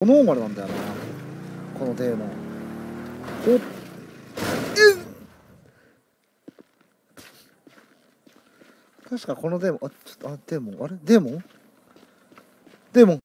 ノーマルなんだよな。このデーモン。おっ。確かこのデーモン。あちょっとあデーモン。あれ？デーモン？デーモン。